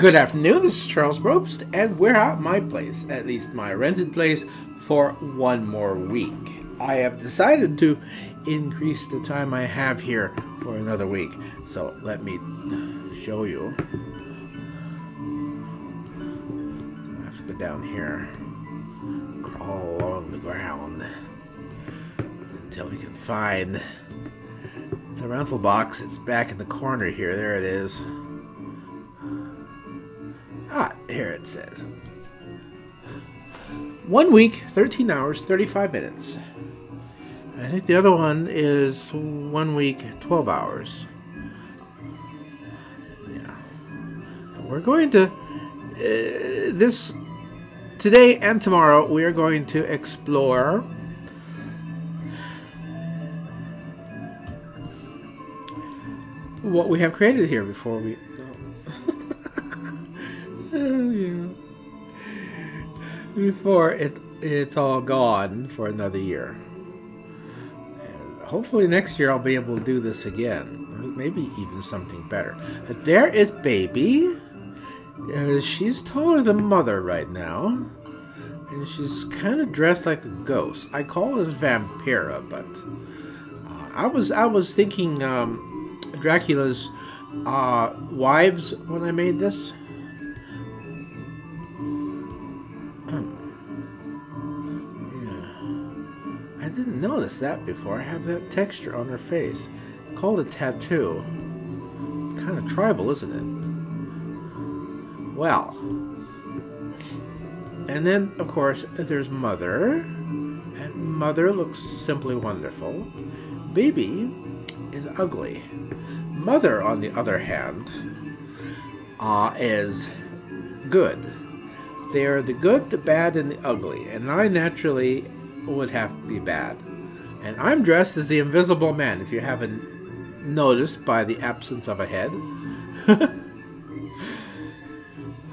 Good afternoon, this is Charles Brobst, and we're at my place, at least my rented place, for one more week. I have decided to increase the time I have here for another week, so let me show you. I have to go down here, crawl along the ground until we can find the rental box. It's back in the corner here. There it is. Here it says. One week, 13 hours, 35 minutes. I think the other one is one week, 12 hours. Yeah. We're going to, uh, this, today and tomorrow, we are going to explore what we have created here before we Before it it's all gone for another year. And hopefully next year I'll be able to do this again. Maybe even something better. There is baby. Uh, she's taller than mother right now. And she's kind of dressed like a ghost. I call this Vampira, but uh, I was I was thinking um, Dracula's uh, wives when I made this. That before. I have that texture on her face. It's called a tattoo. Kind of tribal, isn't it? Well. And then, of course, there's Mother. And Mother looks simply wonderful. Baby is ugly. Mother, on the other hand, uh, is good. They are the good, the bad, and the ugly. And I naturally would have to be bad. And I'm dressed as the Invisible Man, if you haven't noticed by the absence of a head.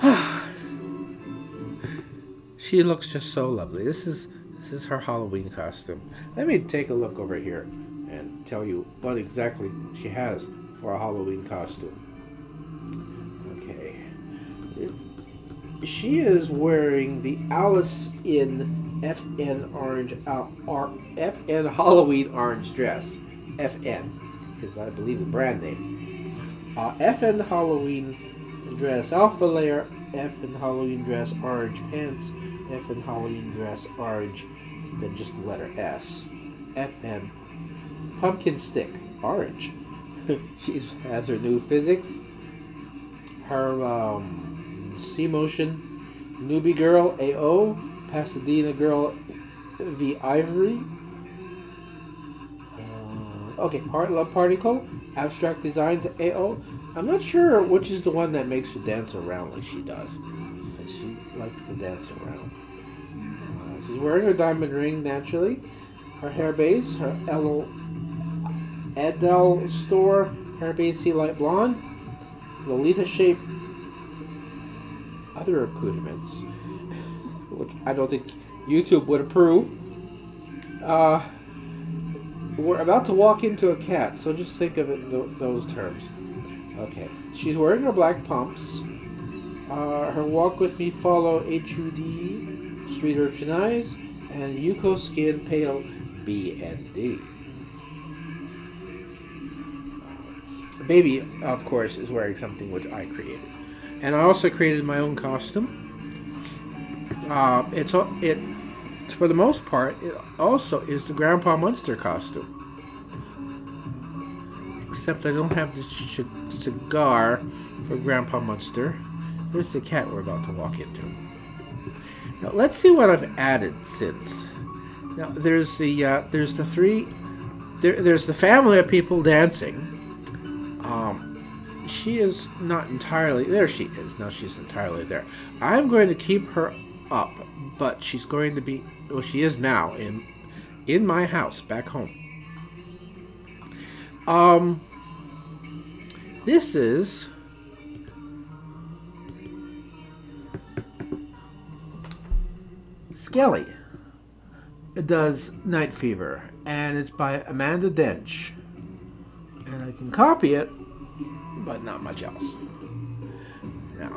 she looks just so lovely. This is this is her Halloween costume. Let me take a look over here and tell you what exactly she has for a Halloween costume. Okay. She is wearing the Alice in FN orange uh, FN Halloween orange dress. FN is I believe the brand name. Uh, FN Halloween dress alpha layer. FN Halloween dress orange pants. FN Halloween dress orange. Then just the letter S. FN pumpkin stick orange. She has her new physics. Her um, C motion newbie girl AO Pasadena Girl v. Ivory. Okay, Heart Love Particle, Abstract Designs AO. I'm not sure which is the one that makes her dance around like she does. And she likes to dance around. Uh, she's wearing her diamond ring naturally. Her hair base, her L Edel store hair base light blonde. Lolita shape other accoutrements which I don't think YouTube would approve. Uh, we're about to walk into a cat, so just think of it in th those terms. Okay, she's wearing her black pumps. Uh, her walk with me follow HUD, Street Urchin Eyes, and Yuko Skin Pale B and D. Baby, of course, is wearing something which I created. And I also created my own costume. Uh, it's it for the most part. It also is the Grandpa Munster costume, except I don't have the cigar for Grandpa Munster. There's the cat we're about to walk into. Now let's see what I've added since. Now there's the uh, there's the three there, there's the family of people dancing. Um, she is not entirely there. She is now. She's entirely there. I'm going to keep her up, but she's going to be, well, she is now in, in my house back home. Um, this is Skelly. Does Night Fever, and it's by Amanda Dench. And I can copy it, but not much else. Now.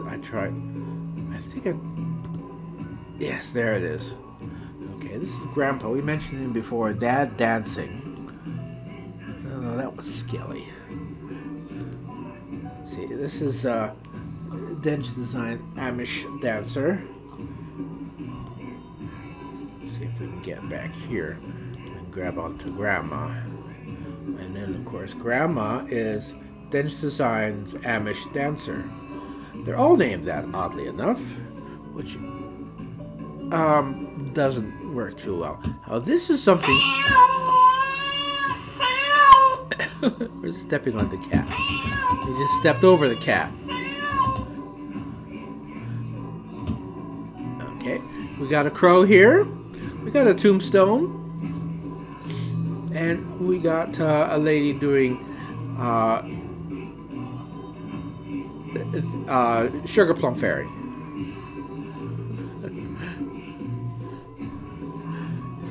I try? I think I... Yes, there it is. Okay, this is Grandpa. We mentioned him before. Dad dancing. Oh, no, that was Skelly. See, this is uh, Dench Design Amish Dancer. Let's see if we can get back here and grab onto Grandma. And then, of course, Grandma is Dench Design's Amish Dancer. They're all named that, oddly enough, which um, doesn't work too well. Now, this is something. We're stepping on the cat. We just stepped over the cat. Okay, we got a crow here. We got a tombstone. And we got uh, a lady doing uh, uh, Sugar Plum Fairy.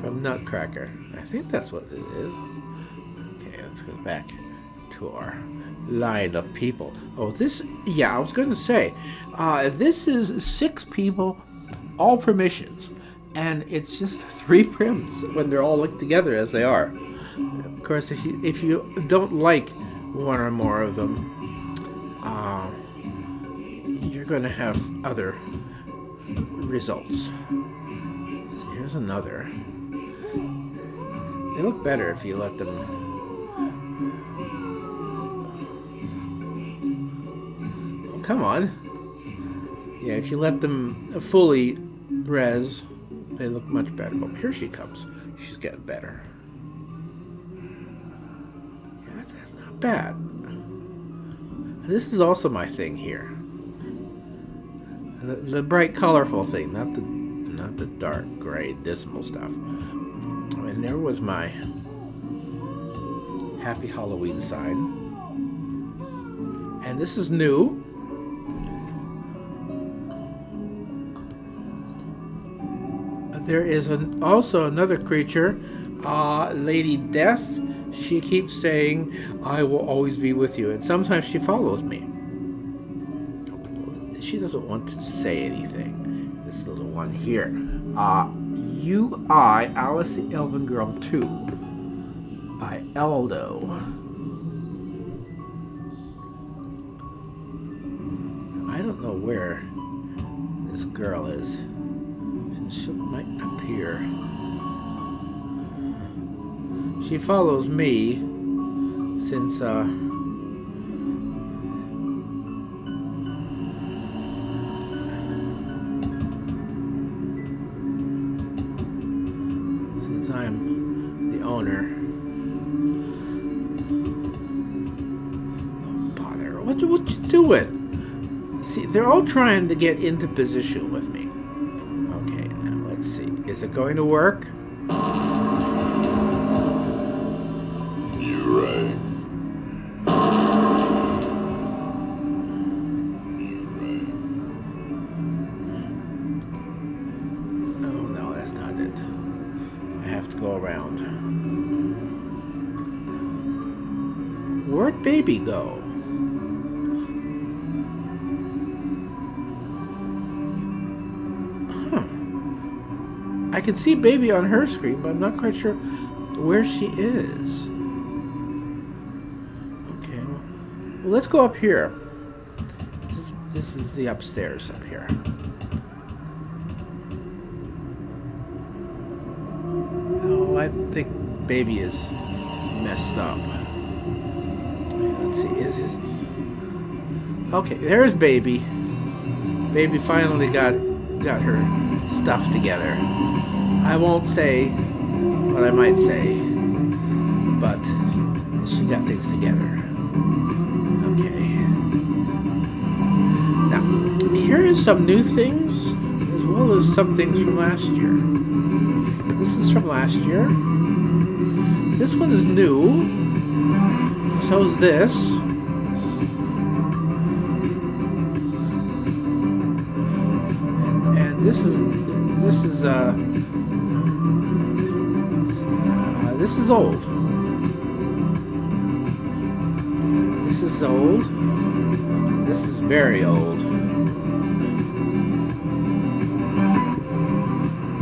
From Nutcracker. I think that's what it is. Okay, let's go back to our line of people. Oh, this, yeah, I was going to say, uh, this is six people, all permissions. And it's just three prims when they're all linked together as they are. Of course, if you, if you don't like one or more of them, uh, you're going to have other results. So here's another. They look better if you let them. Come on. Yeah, if you let them fully res, they look much better. Oh, here she comes. She's getting better. Yeah, that's not bad. This is also my thing here. The, the bright, colorful thing, not the not the dark, gray, dismal stuff. And there was my Happy Halloween sign. And this is new. There is an, also another creature, uh, Lady Death. She keeps saying, I will always be with you. And sometimes she follows me. Doesn't want to say anything. This little one here. Uh, UI Alice the Elven Girl 2 by Eldo. I don't know where this girl is. She might appear. She follows me since uh trying to get into position with me. Okay, now let's see. Is it going to work? Can see baby on her screen, but I'm not quite sure where she is. Okay, well, let's go up here. This is, this is the upstairs up here. Oh, I think baby is messed up. Let's see. Is his Okay, there's baby. Baby finally got got her stuff together. I won't say what I might say, but she got things together. Okay. Now, here is some new things as well as some things from last year. This is from last year. This one is new. So is this. This is uh, uh this is old. This is old. This is very old.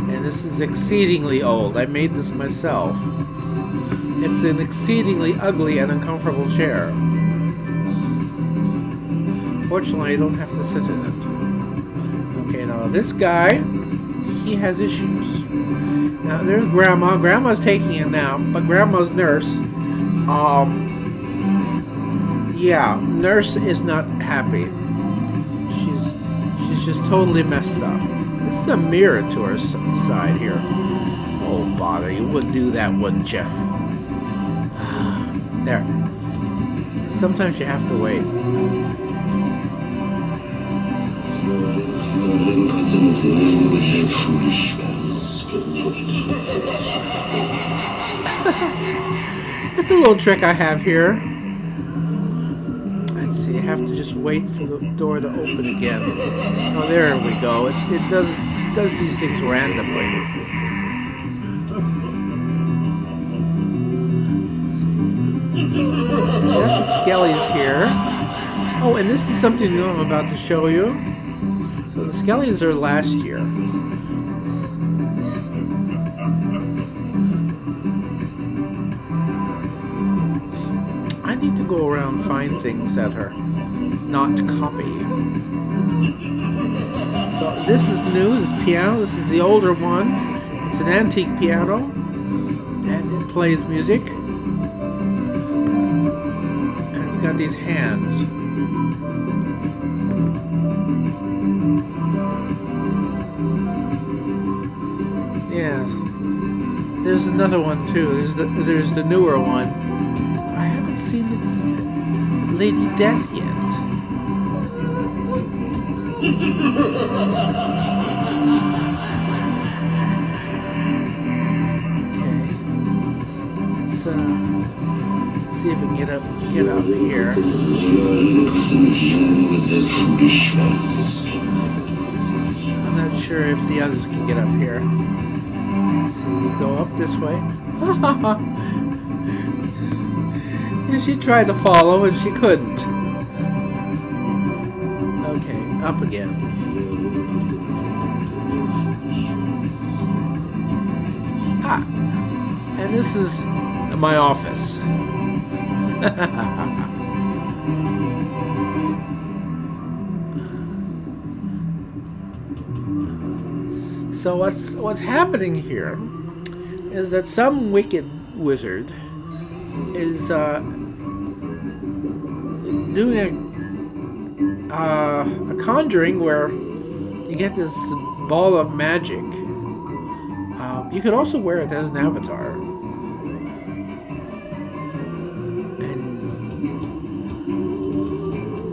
And this is exceedingly old. I made this myself. It's an exceedingly ugly and uncomfortable chair. Fortunately, I don't have to sit in it. Okay, now this guy, has issues. Now there's Grandma. Grandma's taking it now, but Grandma's nurse, um, yeah, nurse is not happy. She's she's just totally messed up. This is a mirror to her side here. Oh bother, you would do that, wouldn't you? There. Sometimes you have to wait. It's a little trick I have here. Let's see, I have to just wait for the door to open again. Oh, there we go. It, it does does these things randomly. got the Skellies here. Oh, and this is something new I'm about to show you. So the Skellies are last year. I need to go around find things that are not copy. So this is new, this piano, this is the older one. It's an antique piano, and it plays music. And it's got these hands. There's another one too. There's the there's the newer one. I haven't seen the Lady Death yet. Okay. Let's uh see if we can get up get up here. I'm not sure if the others can get up here. Go up this way. and she tried to follow and she couldn't. Okay, up again. Ah, and this is my office. so what's what's happening here is that some wicked wizard is uh, doing a, uh, a conjuring where you get this ball of magic. Uh, you could also wear it as an avatar. And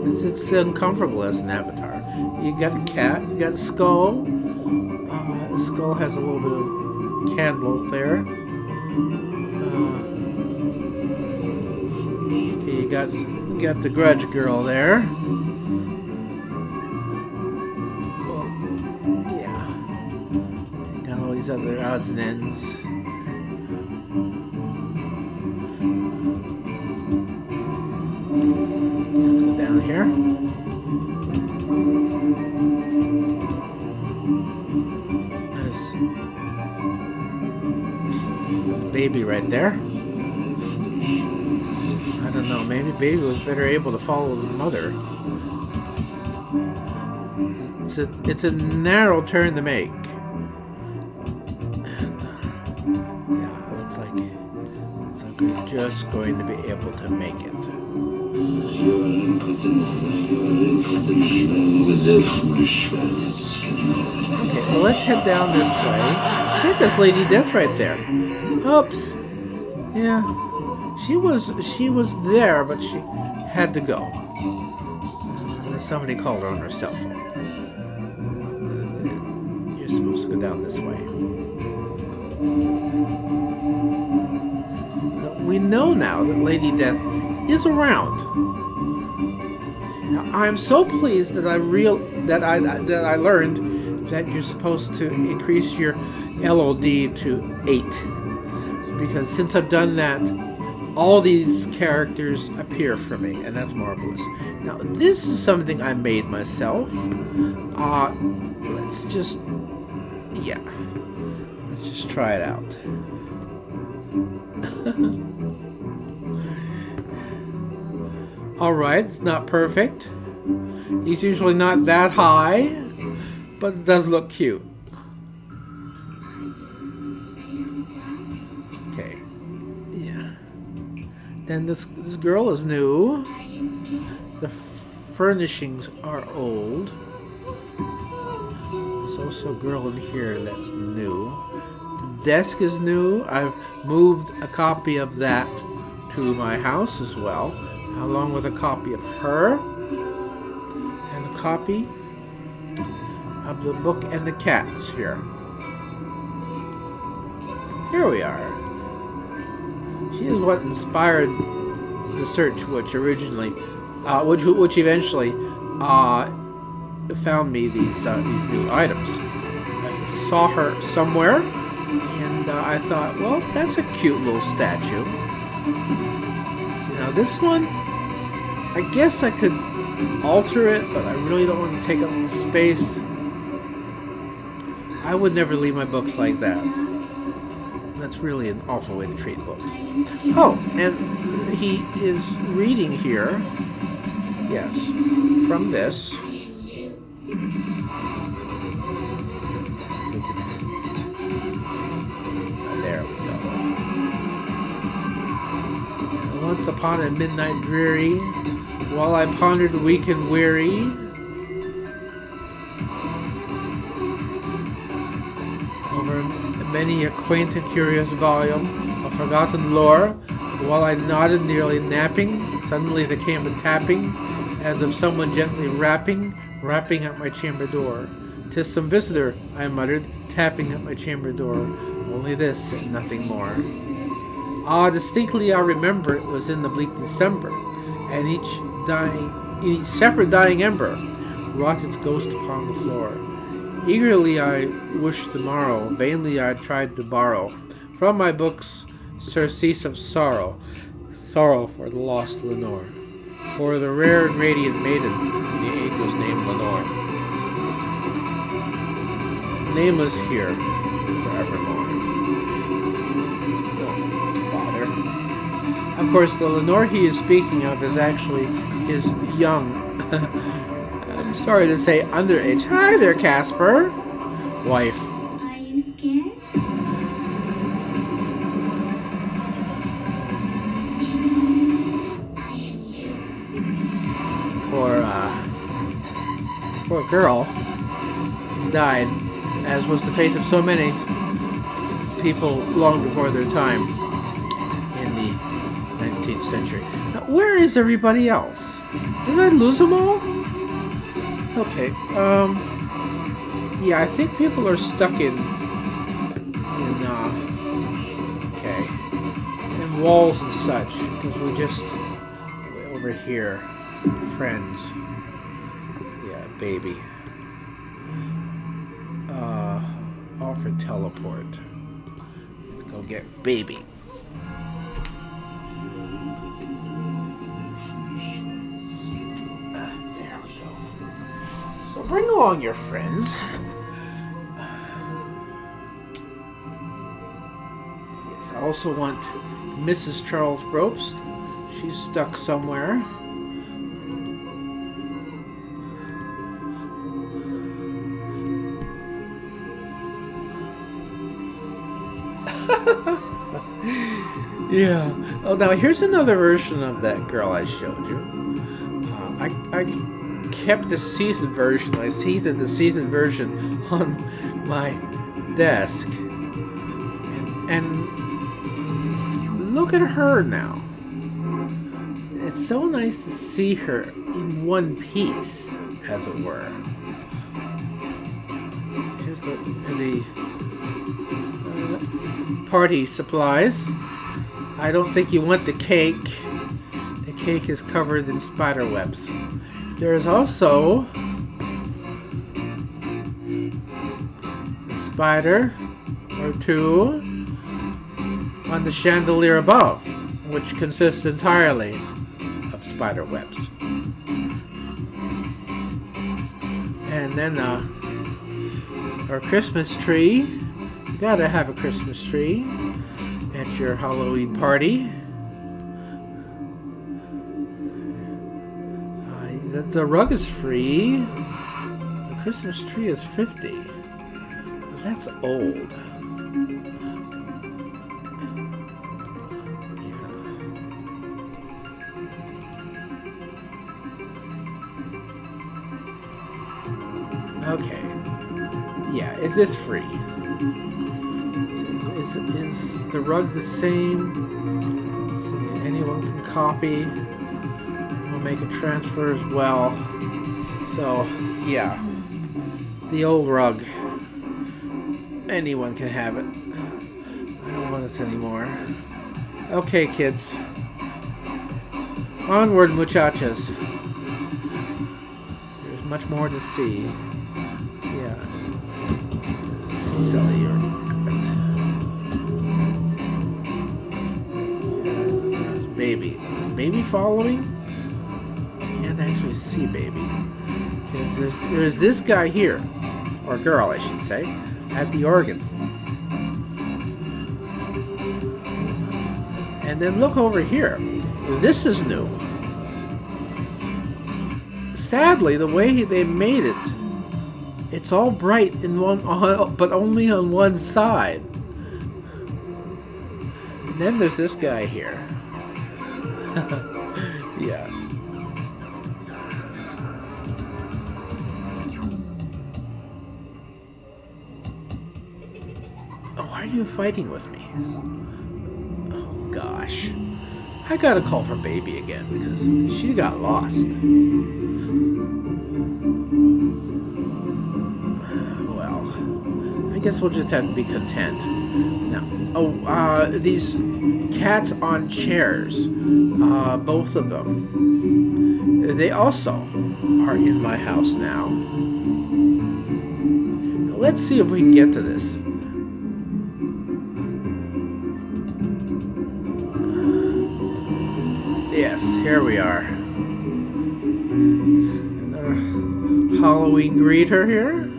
it's, it's uncomfortable as an avatar. You got a cat, you got a skull. Uh, the skull has a little bit of candle there. Uh, okay, you got you got the grudge girl there. Well, yeah. Got all these other odds and ends. Let's go down here. Baby right there. I don't know, maybe baby was better able to follow the mother. It's a it's a narrow turn to make. And uh, yeah, looks like looks like we're just going to be able to make it. Okay, well let's head down this way. I think that's Lady Death right there. Oops. Yeah. She was she was there, but she had to go. Uh, Somebody called her on her cell phone. You're supposed to go down this way. We know now that Lady Death is around. Now, I'm so pleased that I real that I that I learned that you're supposed to increase your LOD to eight, because since I've done that, all these characters appear for me, and that's marvelous. Now, this is something I made myself. Uh, let's just, yeah, let's just try it out. Alright, it's not perfect. He's usually not that high, but it does look cute. Okay. Yeah. Then this this girl is new. The furnishings are old. There's also a girl in here that's new. The desk is new. I've moved a copy of that to my house as well, along with a copy of her and a copy of the book and the cats here. Here we are. She is what inspired the search, which originally, uh, which which eventually uh, found me these uh, these new items. I saw her somewhere, and uh, I thought, well, that's a cute little statue. Now this one, I guess I could alter it, but I really don't want to take up space. I would never leave my books like that. That's really an awful way to treat books. Oh, and he is reading here. Yes, from this. There we go. Once upon a midnight dreary, while I pondered weak and weary, many a quaint and curious volume of forgotten lore, while I nodded nearly napping, suddenly there came a tapping, as of someone gently rapping, rapping at my chamber door. "'Tis some visitor," I muttered, tapping at my chamber door. Only this and nothing more. Ah, distinctly I remember it was in the bleak December, and each dying, each separate dying ember wrought its ghost upon the floor. Eagerly I wished the morrow, vainly I tried to borrow from my books surcease of sorrow, sorrow for the lost Lenore, for the rare and radiant maiden, the angel's name Lenore, nameless here forevermore. Oh, Don't. Of course, the Lenore he is speaking of is actually his young. Sorry to say underage. Hi there, Casper. Wife. Are you scared? Poor, uh, poor girl died, as was the fate of so many people long before their time in the 19th century. Now, where is everybody else? Did I lose them all? Okay, um, yeah, I think people are stuck in, in, uh, okay, in walls and such, because we're just over here, friends. Yeah, baby. Uh, offer teleport. Let's go get baby. Along your friends. Yes, I also want Mrs. Charles Brobst. She's stuck somewhere. yeah. Oh, now here's another version of that girl I showed you. Uh, I, I kept the seated version. I seated the seated version on my desk. And, and look at her now. It's so nice to see her in one piece, as it were. Here's the, the uh, party supplies. I don't think you want the cake. The cake is covered in spider webs. There is also a spider or two on the chandelier above. which consists entirely of spider webs. And then uh, our Christmas tree. You gotta have a Christmas tree at your Halloween party. The, rug is free. The Christmas tree is 50. That's old. Okay. Yeah, it's, it's free. Is, is, is the rug the same? Anyone can copy. Make a transfer as well. So, yeah. The old rug. Anyone can have it. I don't want it anymore. Okay, kids. Onward, muchachas. There's much more to see. Yeah. Silly. Baby. Baby following? See baby. Because there's, there's this guy here. Or girl, I should say. At the organ. And then look over here. This is new. Sadly, the way they made it, it's all bright in one, but only on one side. And then there's this guy here. you fighting with me? Oh, gosh. I gotta call for baby again because she got lost. Well, I guess we'll just have to be content. Now, oh, uh, these cats on chairs, uh, both of them, they also are in my house now. Let's see if we can get to this. Here we are. Another Halloween greeter here.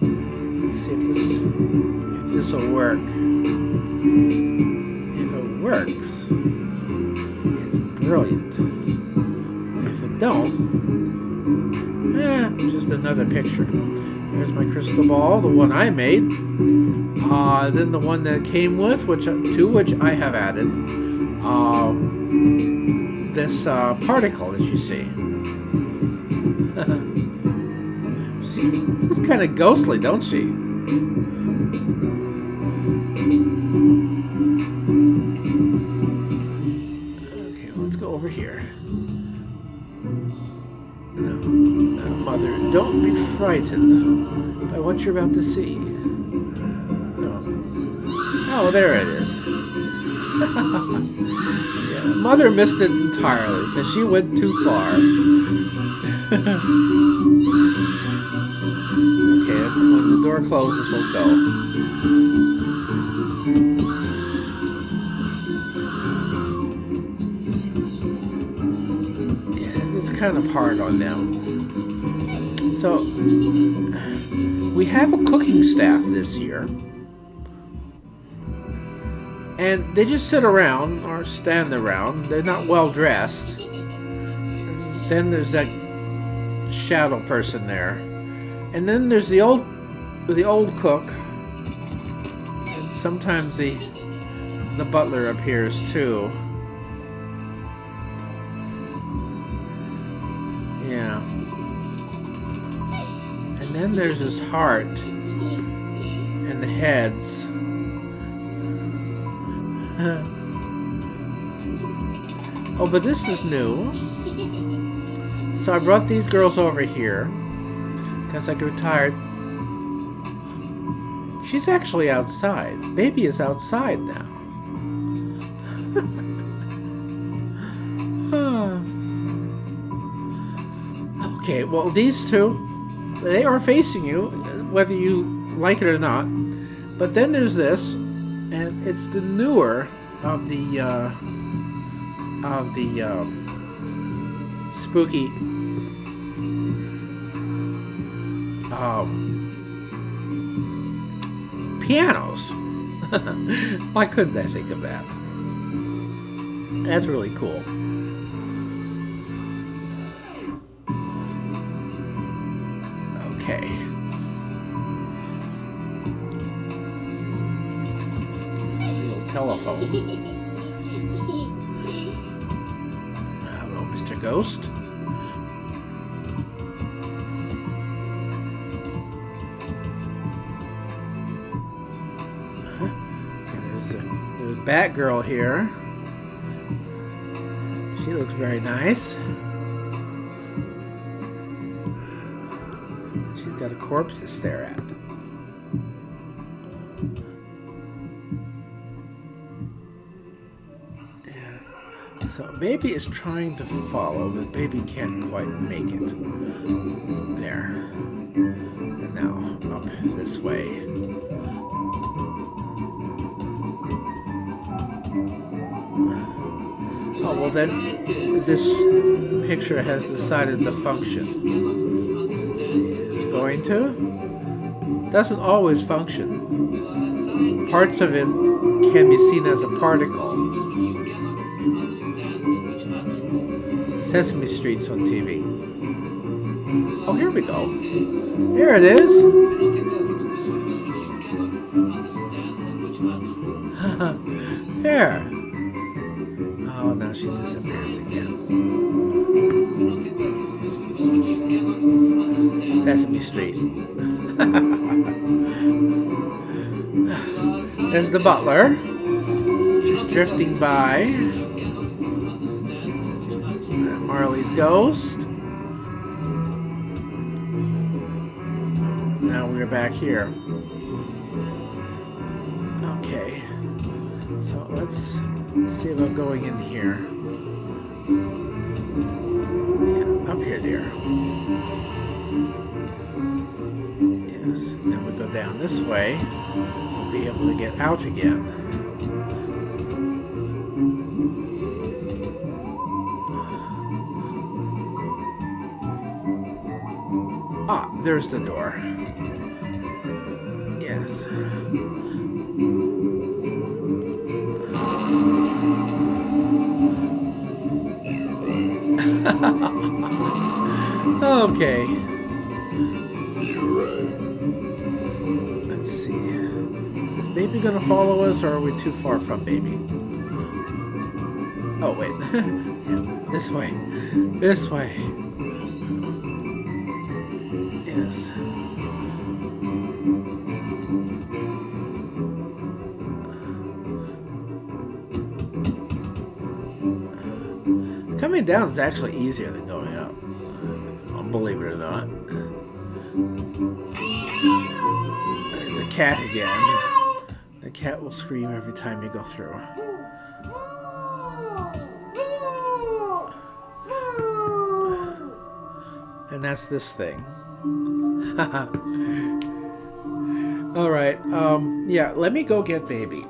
Let's see if this if this will work. If it works, it's brilliant. If it don't, eh, just another picture. There's my crystal ball, the one I made. Uh, then the one that came with, which to which I have added. Uh, this uh, particle that you see. she looks kind of ghostly, don't she? Okay, well, let's go over here. No, no, mother, don't be frightened by what you're about to see. No. Oh, there it is. mother missed it entirely because she went too far. okay, when the door closes, we'll go. It's kind of hard on them. So, we have a cooking staff this year. And they just sit around or stand around. They're not well dressed. Then there's that shadow person there. And then there's the old the old cook. And sometimes the the butler appears too. Yeah. And then there's his heart and the heads. oh, but this is new. So I brought these girls over here because I grew tired. She's actually outside. Baby is outside now. okay, well, these two, they are facing you, whether you like it or not. But then there's this, and it's the newer of the uh, of the um, spooky um, pianos. Why couldn't I think of that? That's really cool. Telephone. Hello, Mr. Ghost. There's a, there's a Batgirl here. She looks very nice. She's got a corpse to stare at. So baby is trying to follow, but baby can't quite make it. There. And now up this way. Oh, well then this picture has decided to function. Is it going to? Doesn't always function. Parts of it can be seen as a particle. Sesame Street's on TV. Oh, here we go. There it is. there. Oh, now she disappears again. Sesame Street. There's the butler. Just drifting by. Marley's ghost. Now we're back here. Okay. So let's see about going in here. Yeah, up here, dear. Yes, then we go down this way. We'll be able to get out again. There's the door. Yes. okay. Let's see. Is baby gonna follow us or are we too far from baby? Oh wait. This way. This way. Yes. Coming down is actually easier than going up. Believe it or not. There's the cat again. The cat will scream every time you go through. And that's this thing. Alright, um, yeah, let me go get baby.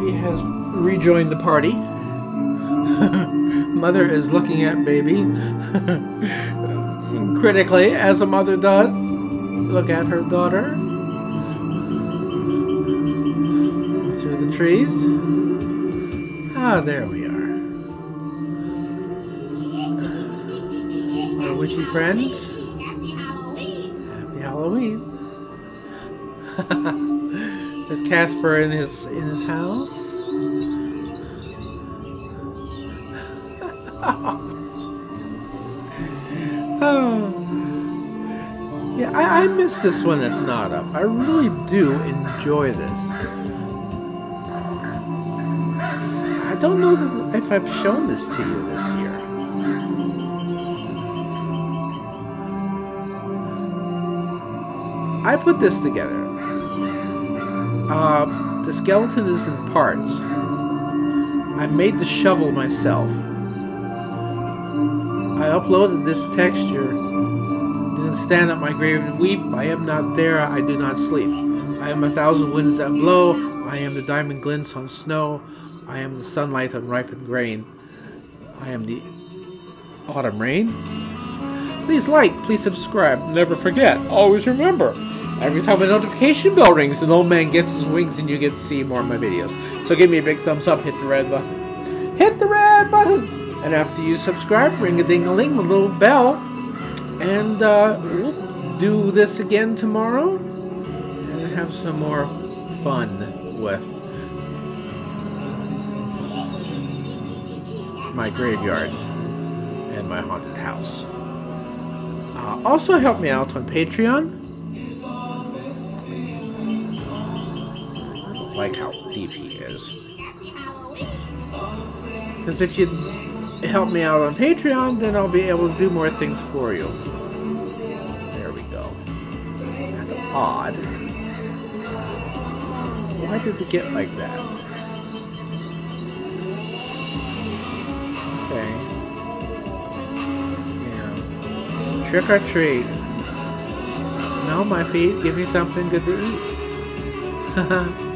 Baby has rejoined the party. mother is looking at baby critically, as a mother does. Look at her daughter. Through the trees. Ah, there we are. Our witchy friends. Happy Halloween. There's Casper in his in his house. oh. Yeah, I, I miss this one that's not up. I really do enjoy this. I don't know if I've shown this to you this year. I put this together. Uh, the skeleton is in parts. I made the shovel myself. I uploaded this texture. Didn't stand at my grave and weep. I am not there. I do not sleep. I am a thousand winds that blow. I am the diamond glints on snow. I am the sunlight on ripened grain. I am the autumn rain. Please like, please subscribe. Never forget. Always remember. Every time a notification bell rings, an old man gets his wings and you get to see more of my videos. So give me a big thumbs up, hit the red button. Hit the red button! And after you subscribe, ring a ding a ling, a little bell. And uh, we'll do this again tomorrow. And have some more fun with my graveyard and my haunted house. Uh, also help me out on Patreon. Like how deep he is. Because if you help me out on Patreon, then I'll be able to do more things for you. There we go. That's odd. Why did it get like that? Okay. Yeah. Trick or treat. Smell my feet, give me something good to eat. Haha.